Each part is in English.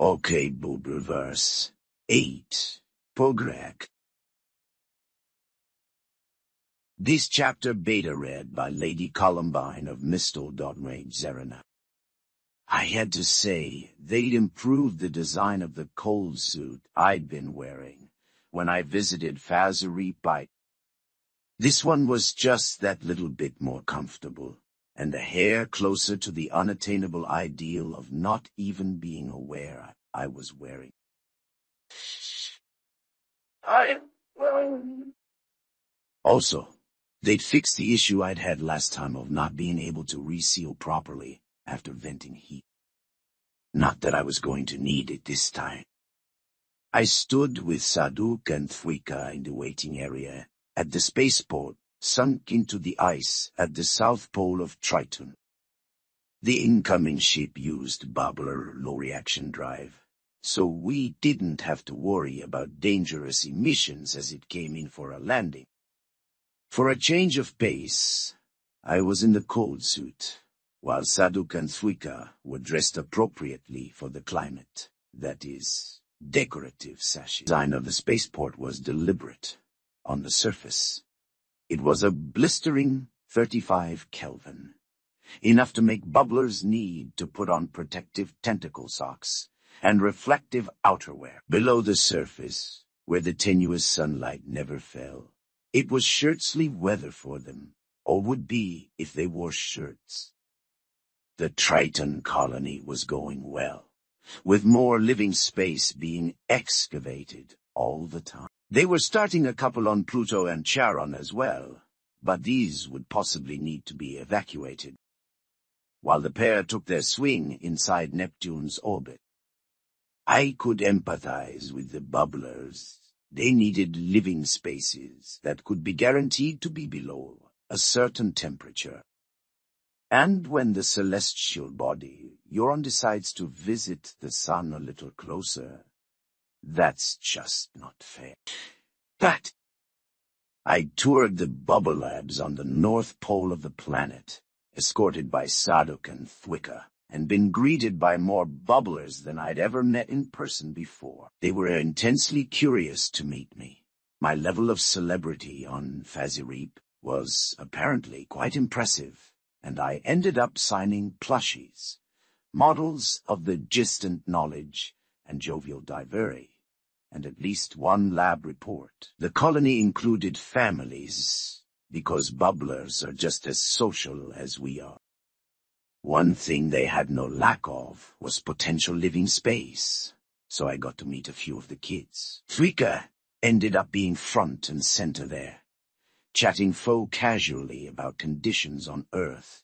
Okay, Bubbleverse. 8. Pograk. This chapter beta read by Lady Columbine of Mistle.Range Zerina. I had to say, they'd improved the design of the cold suit I'd been wearing when I visited Fazari Bite. This one was just that little bit more comfortable, and a hair closer to the unattainable ideal of not even being aware I was wearing. I... Also, they'd fixed the issue I'd had last time of not being able to reseal properly after venting heat. Not that I was going to need it this time. I stood with Saduk and Thwika in the waiting area at the spaceport sunk into the ice at the south pole of Triton. The incoming ship used bubbler low reaction drive, so we didn't have to worry about dangerous emissions as it came in for a landing. For a change of pace, I was in the cold suit, while Saduk and Thwika were dressed appropriately for the climate. That is, decorative sashes. The design of the spaceport was deliberate. On the surface, it was a blistering 35 Kelvin, enough to make bubblers need to put on protective tentacle socks and reflective outerwear. Below the surface, where the tenuous sunlight never fell, it was shirt-sleeve weather for them, or would be if they wore shirts. The Triton colony was going well, with more living space being excavated all the time. They were starting a couple on Pluto and Charon as well, but these would possibly need to be evacuated, while the pair took their swing inside Neptune's orbit. I could empathize with the bubblers. They needed living spaces that could be guaranteed to be below a certain temperature. And when the celestial body, Euron decides to visit the sun a little closer, that's just not fair. But I toured the bubble labs on the north pole of the planet, escorted by Saduk and Thwika, and been greeted by more bubblers than I'd ever met in person before. They were intensely curious to meet me. My level of celebrity on Fazireep was apparently quite impressive and I ended up signing plushies, models of the distant knowledge and jovial Diveri, and at least one lab report. The colony included families, because bubblers are just as social as we are. One thing they had no lack of was potential living space, so I got to meet a few of the kids. Thwika ended up being front and center there chatting faux casually about conditions on Earth,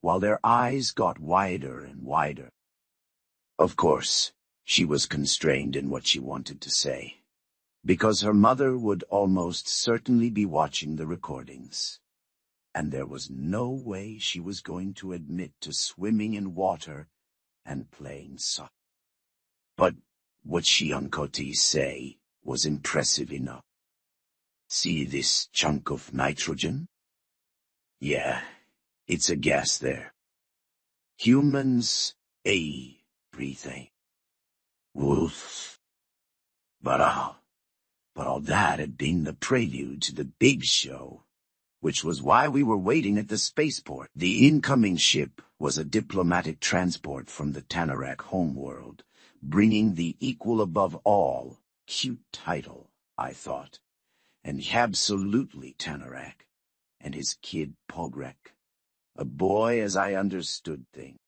while their eyes got wider and wider. Of course, she was constrained in what she wanted to say, because her mother would almost certainly be watching the recordings, and there was no way she was going to admit to swimming in water and playing soccer. But what she and Coty say was impressive enough. See this chunk of nitrogen? Yeah, it's a gas there. Humans, a breathing. Wolf. But all, but all that had been the prelude to the big show, which was why we were waiting at the spaceport. The incoming ship was a diplomatic transport from the Tanarak homeworld, bringing the equal above all cute title, I thought and absolutely Tanarak, and his kid Pograk, a boy as I understood things.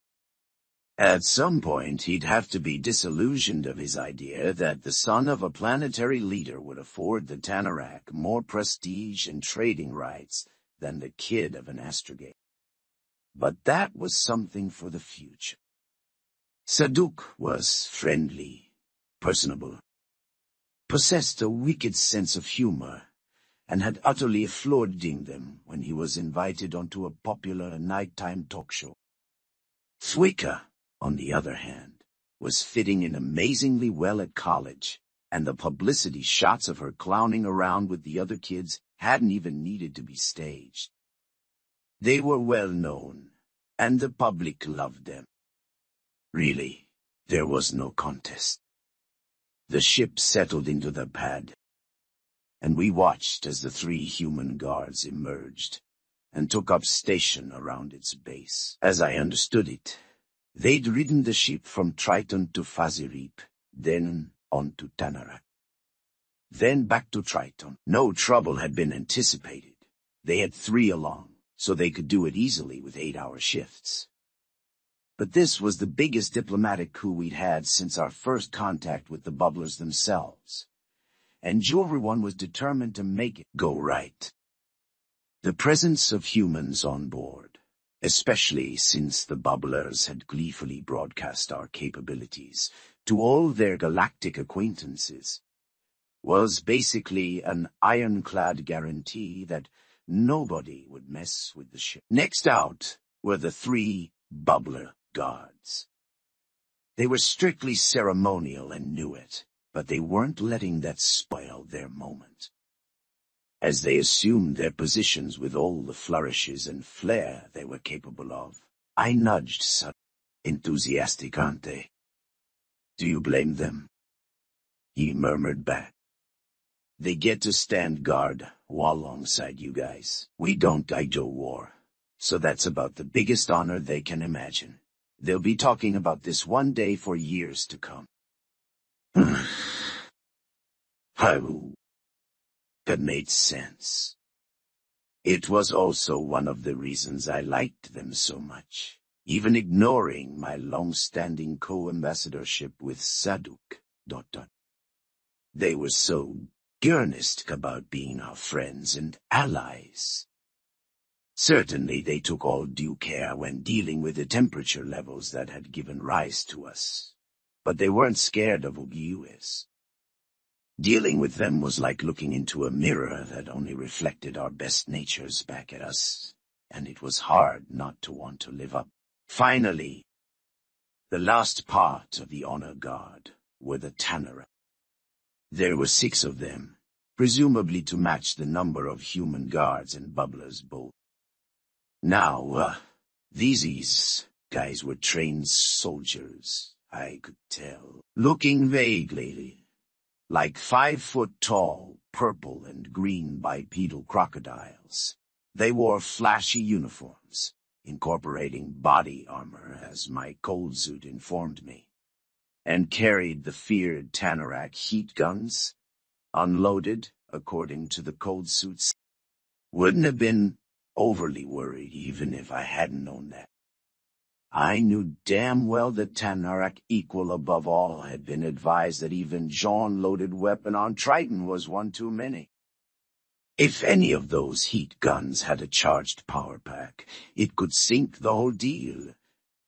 At some point, he'd have to be disillusioned of his idea that the son of a planetary leader would afford the Tanarak more prestige and trading rights than the kid of an astrogate. But that was something for the future. Saduk was friendly, personable, possessed a wicked sense of humor, and had utterly floored them when he was invited onto a popular nighttime talk show. Thwika, on the other hand, was fitting in amazingly well at college, and the publicity shots of her clowning around with the other kids hadn't even needed to be staged. They were well known, and the public loved them. Really, There was no contest. The ship settled into the pad, and we watched as the three human guards emerged and took up station around its base. As I understood it, they'd ridden the ship from Triton to Fazirip, then on to Tanarak. Then back to Triton. No trouble had been anticipated. They had three along, so they could do it easily with eight-hour shifts. But this was the biggest diplomatic coup we'd had since our first contact with the bubblers themselves. And everyone was determined to make it go right. The presence of humans on board, especially since the bubblers had gleefully broadcast our capabilities to all their galactic acquaintances, was basically an ironclad guarantee that nobody would mess with the ship. Next out were the three bubbler guards. They were strictly ceremonial and knew it, but they weren't letting that spoil their moment. As they assumed their positions with all the flourishes and flair they were capable of, I nudged some enthusiastic, aren't they? Do you blame them? He murmured back. They get to stand guard while alongside you guys. We don't idle war, so that's about the biggest honor they can imagine. They'll be talking about this one day for years to come. How? That made sense. It was also one of the reasons I liked them so much, even ignoring my long-standing co-ambassadorship with Saduk. They were so earnest about being our friends and allies. Certainly they took all due care when dealing with the temperature levels that had given rise to us, but they weren't scared of Ogiues. Dealing with them was like looking into a mirror that only reflected our best natures back at us, and it was hard not to want to live up. Finally, the last part of the honor guard were the Tanara. There were six of them, presumably to match the number of human guards and bubblers both. Now, uh, these guys were trained soldiers, I could tell, looking vaguely like five foot tall, purple and green bipedal crocodiles. They wore flashy uniforms, incorporating body armor, as my cold suit informed me and carried the feared Tanarak heat guns, unloaded according to the cold suits. Wouldn't have been overly worried even if I hadn't known that. I knew damn well that Tanarak Equal above all had been advised that even Jean-loaded weapon on Triton was one too many. If any of those heat guns had a charged power pack, it could sink the whole deal.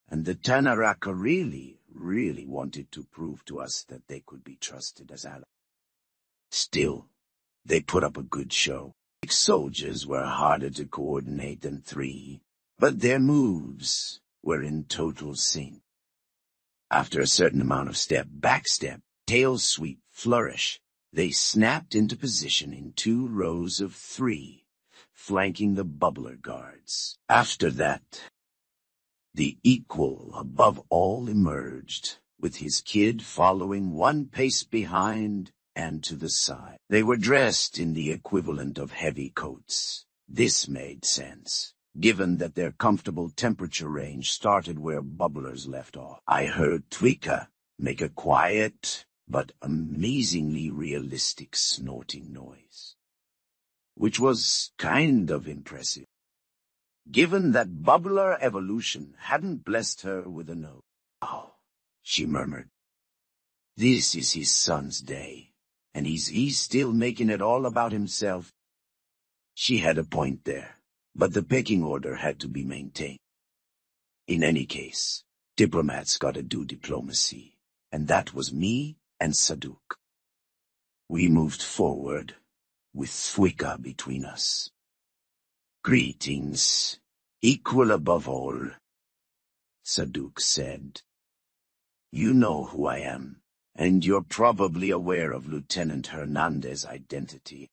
And the Tanaraka really really wanted to prove to us that they could be trusted as allies. Still, they put up a good show. Six soldiers were harder to coordinate than three, but their moves were in total sync. After a certain amount of step, backstep, tail sweep, flourish, they snapped into position in two rows of three, flanking the bubbler guards. After that, the equal above all emerged, with his kid following one pace behind and to the side. They were dressed in the equivalent of heavy coats. This made sense, given that their comfortable temperature range started where bubblers left off. I heard Thwika make a quiet but amazingly realistic snorting noise, which was kind of impressive given that bubbler evolution hadn't blessed her with a nose. Oh, she murmured. This is his son's day, and he's, he's still making it all about himself. She had a point there, but the pecking order had to be maintained. In any case, diplomats gotta do diplomacy, and that was me and Saduk. We moved forward, with Thwika between us. Greetings, equal above all, Saduk said. You know who I am, and you're probably aware of Lieutenant Hernandez's identity.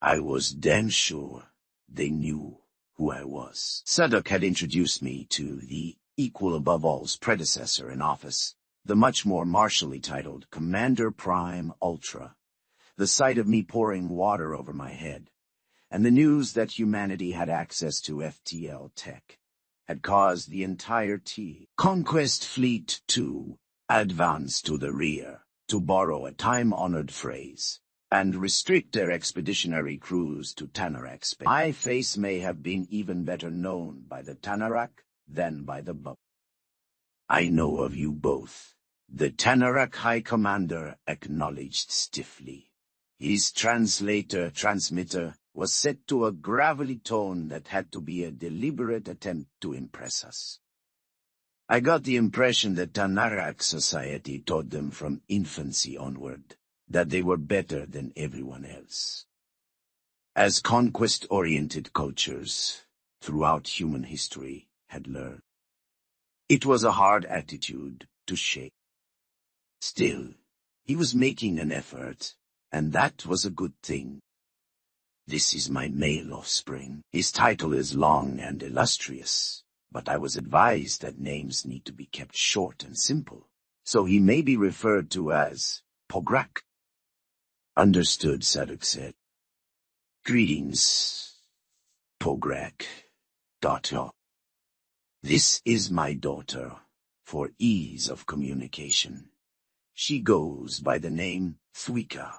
I was damn sure they knew who I was. Saduk had introduced me to the equal above all's predecessor in office, the much more martially titled Commander Prime Ultra, the sight of me pouring water over my head, and the news that humanity had access to FTL tech had caused the entire T Conquest Fleet to advance to the rear, to borrow a time-honored phrase, and restrict their expeditionary crews to Tanarak space. My face may have been even better known by the Tanarak than by the Bub. I know of you both. The Tanarak High Commander acknowledged stiffly. His translator-transmitter was set to a gravelly tone that had to be a deliberate attempt to impress us. I got the impression that Tanarak society taught them from infancy onward that they were better than everyone else. As conquest-oriented cultures throughout human history had learned. It was a hard attitude to shake. Still, he was making an effort, and that was a good thing. This is my male offspring. His title is long and illustrious, but I was advised that names need to be kept short and simple, so he may be referred to as Pograk. Understood, Saduk said. Greetings, Pograk. Daughter. This is my daughter, for ease of communication. She goes by the name Thwika.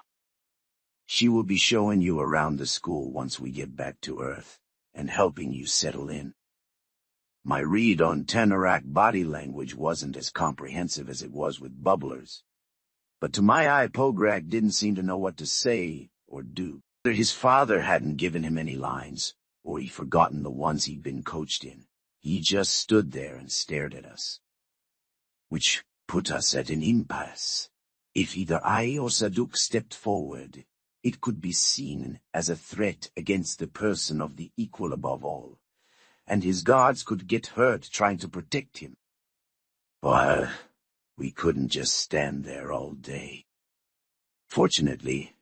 She will be showing you around the school once we get back to Earth, and helping you settle in. My read on Tanarak body language wasn't as comprehensive as it was with Bubblers. But to my eye, Pograk didn't seem to know what to say or do. Either his father hadn't given him any lines, or he'd forgotten the ones he'd been coached in. He just stood there and stared at us. Which put us at an impasse. If either I or Saduk stepped forward, it could be seen as a threat against the person of the equal above all, and his guards could get hurt trying to protect him. While we couldn't just stand there all day. Fortunately,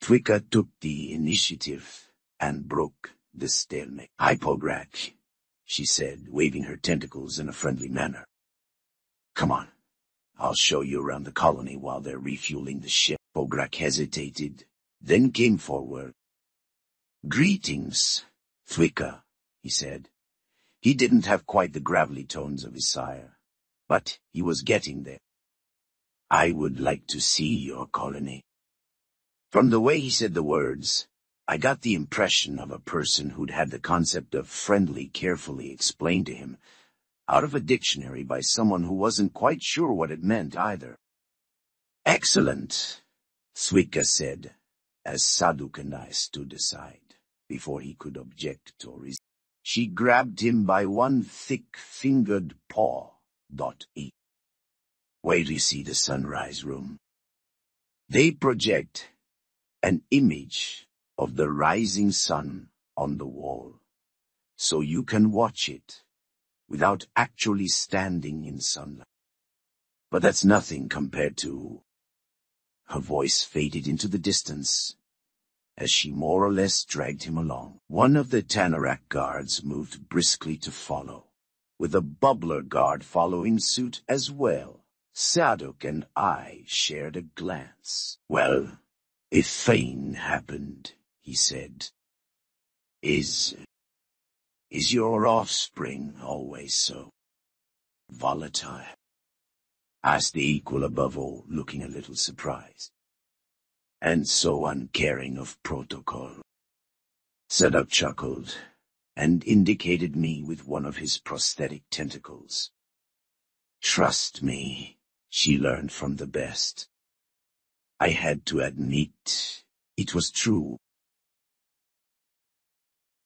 Thwika took the initiative and broke the stalemate. Hypograk, she said, waving her tentacles in a friendly manner. Come on, I'll show you around the colony while they're refueling the ship. Pograk hesitated, then came forward. Greetings, Thwika, he said. He didn't have quite the gravelly tones of his sire, but he was getting there. I would like to see your colony. From the way he said the words, I got the impression of a person who'd had the concept of friendly carefully explained to him, out of a dictionary by someone who wasn't quite sure what it meant either. Excellent, Thwika said, as Saduk and I stood aside, before he could object or resist. She grabbed him by one thick-fingered paw. Dot E. Till you see the sunrise room. They project an image of the rising sun on the wall, so you can watch it without actually standing in sunlight. But that's nothing compared to her voice faded into the distance as she more or less dragged him along. One of the Tanarak guards moved briskly to follow, with a bubbler guard following suit as well. Saduk and I shared a glance. Well, a thing happened, he said. Is, is your offspring always so volatile? asked the equal above all, looking a little surprised. And so uncaring of protocol. Saduk chuckled, and indicated me with one of his prosthetic tentacles. Trust me, she learned from the best. I had to admit, it was true.